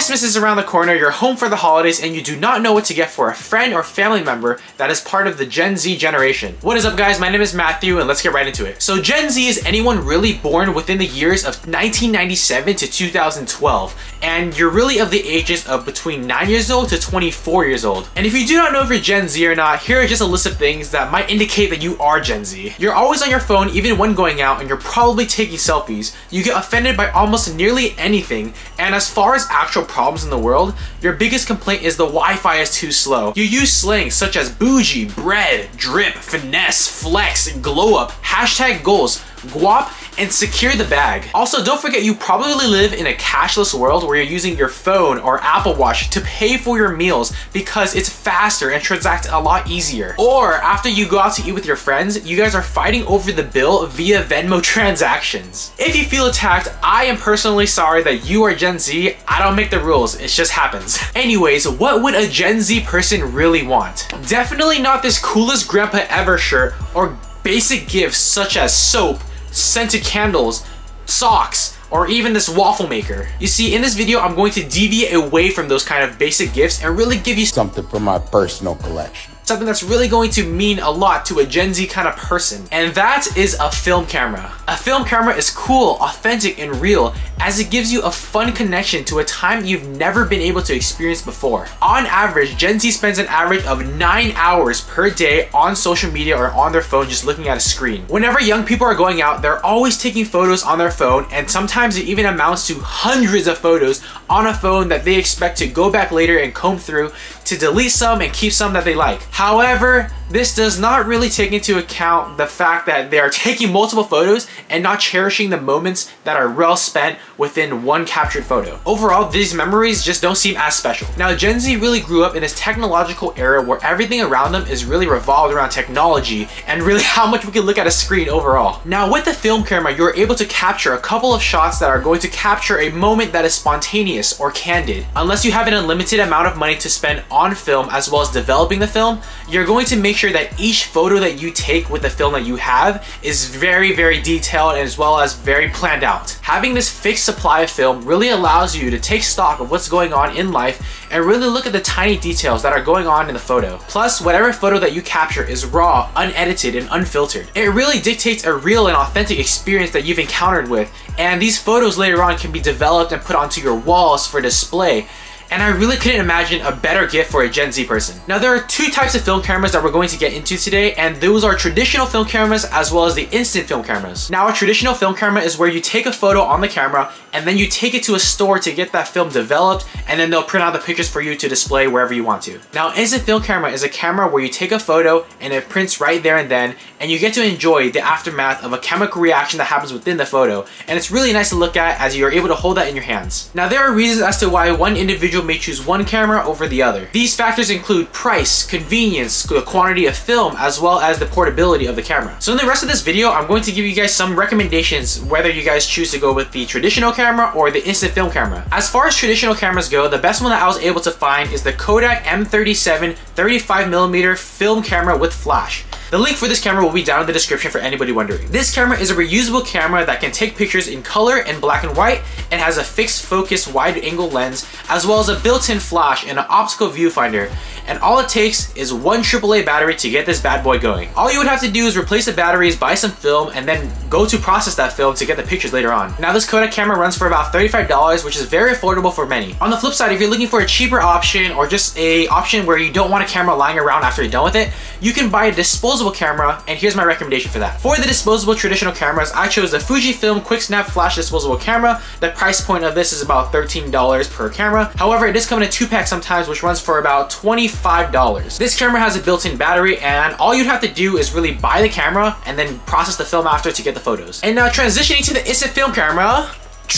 Christmas is around the corner, you're home for the holidays, and you do not know what to get for a friend or family member that is part of the Gen Z generation. What is up guys, my name is Matthew and let's get right into it. So Gen Z is anyone really born within the years of 1997 to 2012, and you're really of the ages of between 9 years old to 24 years old. And if you do not know if you're Gen Z or not, here are just a list of things that might indicate that you are Gen Z. You're always on your phone even when going out and you're probably taking selfies. You get offended by almost nearly anything, and as far as actual problems in the world, your biggest complaint is the Wi-Fi is too slow. You use slang such as bougie, bread, drip, finesse, flex, glow up, hashtag goals, guap, and secure the bag. Also, don't forget you probably live in a cashless world where you're using your phone or Apple Watch to pay for your meals because it's faster and transact a lot easier. Or after you go out to eat with your friends, you guys are fighting over the bill via Venmo transactions. If you feel attacked, I am personally sorry that you are Gen Z. I don't make the rules, it just happens. Anyways, what would a Gen Z person really want? Definitely not this coolest grandpa ever shirt or basic gifts such as soap, scented candles, socks, or even this waffle maker. You see, in this video, I'm going to deviate away from those kind of basic gifts and really give you something from my personal collection something that's really going to mean a lot to a Gen Z kind of person. And that is a film camera. A film camera is cool, authentic, and real as it gives you a fun connection to a time you've never been able to experience before. On average, Gen Z spends an average of 9 hours per day on social media or on their phone just looking at a screen. Whenever young people are going out, they're always taking photos on their phone and sometimes it even amounts to hundreds of photos on a phone that they expect to go back later and comb through to delete some and keep some that they like. However, this does not really take into account the fact that they are taking multiple photos and not cherishing the moments that are well spent within one captured photo. Overall, these memories just don't seem as special. Now, Gen Z really grew up in this technological era where everything around them is really revolved around technology and really how much we can look at a screen overall. Now, with the film camera, you're able to capture a couple of shots that are going to capture a moment that is spontaneous or candid. Unless you have an unlimited amount of money to spend on film as well as developing the film, you're going to make sure that each photo that you take with the film that you have is very, very detailed as well as very planned out. Having this fixed supply of film really allows you to take stock of what's going on in life and really look at the tiny details that are going on in the photo. Plus, whatever photo that you capture is raw, unedited, and unfiltered. It really dictates a real and authentic experience that you've encountered with, and these photos later on can be developed and put onto your walls for display and I really couldn't imagine a better gift for a Gen Z person. Now there are two types of film cameras that we're going to get into today and those are traditional film cameras as well as the instant film cameras. Now a traditional film camera is where you take a photo on the camera and then you take it to a store to get that film developed and then they'll print out the pictures for you to display wherever you want to. Now instant film camera is a camera where you take a photo and it prints right there and then and you get to enjoy the aftermath of a chemical reaction that happens within the photo and it's really nice to look at as you're able to hold that in your hands. Now there are reasons as to why one individual individual may choose one camera over the other. These factors include price, convenience, the quantity of film, as well as the portability of the camera. So in the rest of this video, I'm going to give you guys some recommendations whether you guys choose to go with the traditional camera or the instant film camera. As far as traditional cameras go, the best one that I was able to find is the Kodak M37 35mm film camera with flash. The link for this camera will be down in the description for anybody wondering. This camera is a reusable camera that can take pictures in color and black and white and has a fixed focus wide angle lens as well as a built-in flash and an optical viewfinder and all it takes is one AAA battery to get this bad boy going. All you would have to do is replace the batteries, buy some film, and then go to process that film to get the pictures later on. Now this Kodak camera runs for about $35, which is very affordable for many. On the flip side, if you're looking for a cheaper option or just a option where you don't want a camera lying around after you're done with it, you can buy a disposable camera, and here's my recommendation for that. For the disposable traditional cameras, I chose the Fujifilm Quick Snap Flash disposable camera. The price point of this is about $13 per camera. However, it does come in a two pack sometimes, which runs for about 25 $5. This camera has a built-in battery and all you'd have to do is really buy the camera and then process the film after to get the photos. And now transitioning to the instant film camera,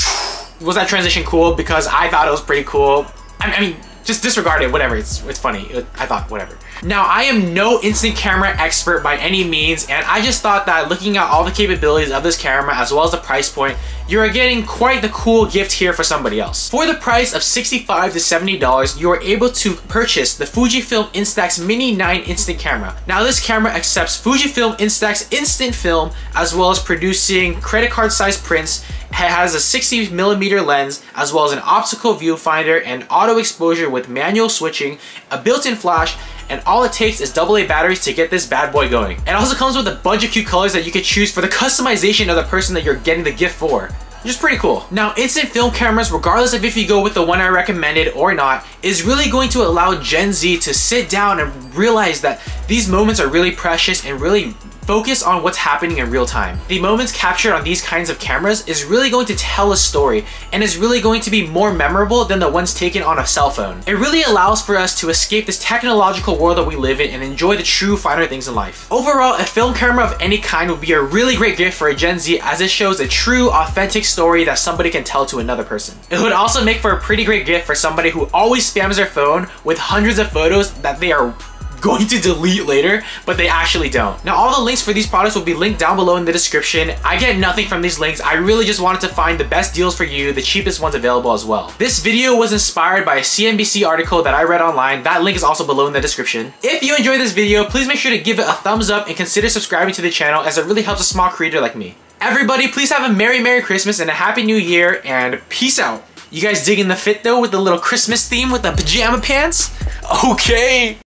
was that transition cool? Because I thought it was pretty cool. I mean, just disregard it, whatever, it's, it's funny. It, I thought, whatever. Now, I am no instant camera expert by any means, and I just thought that looking at all the capabilities of this camera as well as the price point, you're getting quite the cool gift here for somebody else. For the price of 65 to $70, you are able to purchase the Fujifilm Instax Mini 9 instant camera. Now this camera accepts Fujifilm Instax instant film as well as producing credit card size prints it has a 60 millimeter lens as well as an optical viewfinder and auto exposure with manual switching, a built-in flash, and all it takes is AA batteries to get this bad boy going. It also comes with a bunch of cute colors that you can choose for the customization of the person that you're getting the gift for which is pretty cool. Now, instant film cameras, regardless of if you go with the one I recommended or not, is really going to allow Gen Z to sit down and realize that these moments are really precious and really focus on what's happening in real time. The moments captured on these kinds of cameras is really going to tell a story and is really going to be more memorable than the ones taken on a cell phone. It really allows for us to escape this technological world that we live in and enjoy the true finer things in life. Overall, a film camera of any kind would be a really great gift for a Gen Z as it shows a true, authentic story that somebody can tell to another person. It would also make for a pretty great gift for somebody who always spams their phone with hundreds of photos that they are going to delete later, but they actually don't. Now, all the links for these products will be linked down below in the description. I get nothing from these links. I really just wanted to find the best deals for you, the cheapest ones available as well. This video was inspired by a CNBC article that I read online. That link is also below in the description. If you enjoyed this video, please make sure to give it a thumbs up and consider subscribing to the channel as it really helps a small creator like me. Everybody, please have a Merry Merry Christmas and a Happy New Year, and peace out. You guys digging the fit though with the little Christmas theme with the pajama pants? Okay.